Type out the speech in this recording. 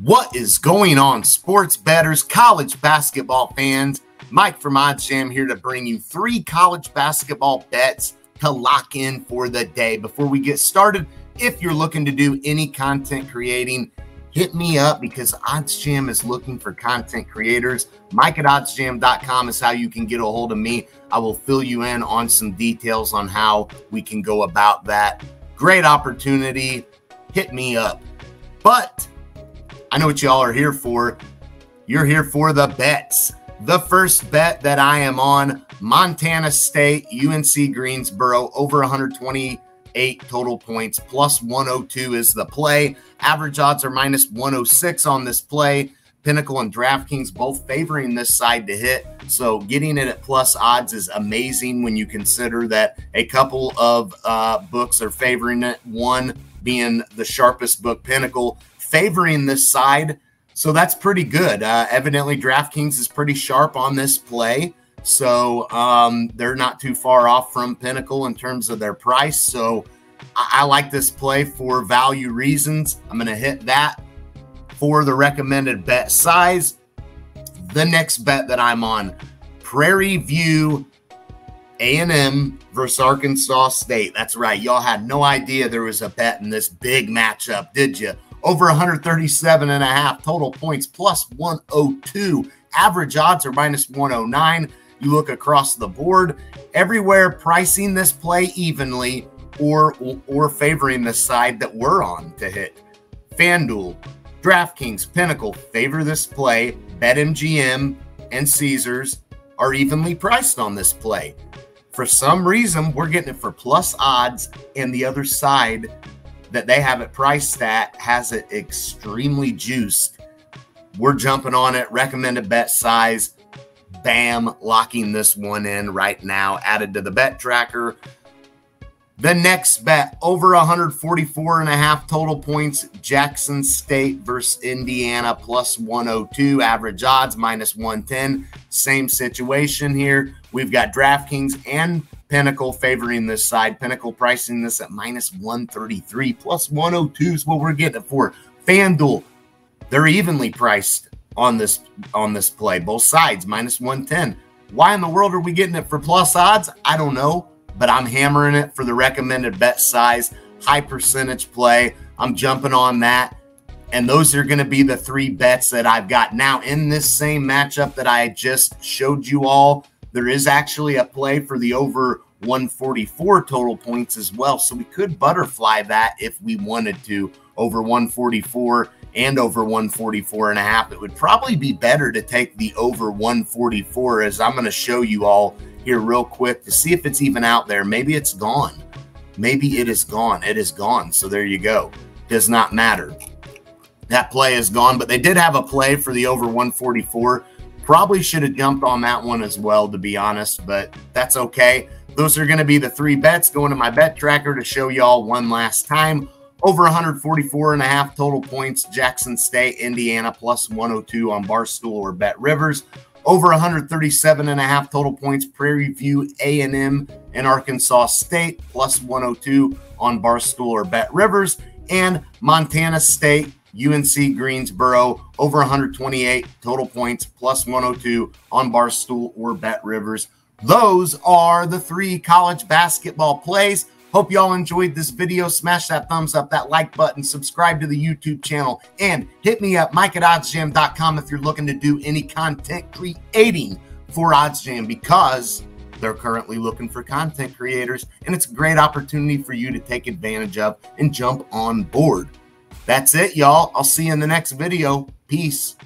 What is going on, sports betters, college basketball fans? Mike from OddsJam here to bring you three college basketball bets to lock in for the day. Before we get started, if you're looking to do any content creating, hit me up because OddsJam is looking for content creators. Mike at oddsjam.com is how you can get a hold of me. I will fill you in on some details on how we can go about that. Great opportunity. Hit me up. But I know what y'all are here for. You're here for the bets. The first bet that I am on Montana State, UNC Greensboro, over 128 total points, plus 102 is the play. Average odds are minus 106 on this play. Pinnacle and DraftKings both favoring this side to hit. So getting it at plus odds is amazing when you consider that a couple of uh, books are favoring it. One being the sharpest book, Pinnacle, favoring this side. So that's pretty good. Uh, evidently, DraftKings is pretty sharp on this play. So um, they're not too far off from Pinnacle in terms of their price. So I, I like this play for value reasons. I'm going to hit that for the recommended bet size. The next bet that I'm on, Prairie View A&M versus Arkansas State. That's right. Y'all had no idea there was a bet in this big matchup, did you? Over 137 and a half total points plus 102 average odds are minus 109 you look across the board everywhere pricing this play evenly or or favoring the side that we're on to hit. Fanduel draftkings pinnacle favor this play. Betmgm and caesars are evenly priced on this play. For some reason we're getting it for plus odds and the other side that they have it priced at has it extremely juiced. We're jumping on it. Recommended bet size. Bam, locking this one in right now. Added to the bet tracker. The next bet over 144 and a half total points. Jackson State versus Indiana plus 102. Average odds minus 110. Same situation here. We've got DraftKings and Pinnacle favoring this side. Pinnacle pricing this at minus 133 plus 102 is what we're getting for. FanDuel, they're evenly priced on this on this play. Both sides minus 110. Why in the world are we getting it for plus odds? I don't know, but I'm hammering it for the recommended bet size, high percentage play. I'm jumping on that. And those are going to be the three bets that I've got now in this same matchup that I just showed you all. There is actually a play for the over 144 total points as well. So we could butterfly that if we wanted to over 144 and over 144 and a half. It would probably be better to take the over 144 as I'm going to show you all here real quick to see if it's even out there. Maybe it's gone. Maybe it is gone. It is gone. So there you go. Does not matter. That play is gone, but they did have a play for the over 144. Probably should have jumped on that one as well, to be honest, but that's okay. Those are going to be the three bets going to my bet tracker to show y'all one last time. Over 144 and a half total points, Jackson State, Indiana, plus 102 on Barstool or Bet Rivers. Over 137 and a half total points, Prairie View, A&M, and Arkansas State, plus 102 on Barstool or Bet Rivers. And Montana State, UNC Greensboro over 128 total points plus 102 on Barstool or Bet Rivers. Those are the three college basketball plays. Hope y'all enjoyed this video. Smash that thumbs up, that like button, subscribe to the YouTube channel, and hit me up, Mike at oddsjam.com if you're looking to do any content creating for OddsJam because they're currently looking for content creators, and it's a great opportunity for you to take advantage of and jump on board. That's it, y'all. I'll see you in the next video. Peace.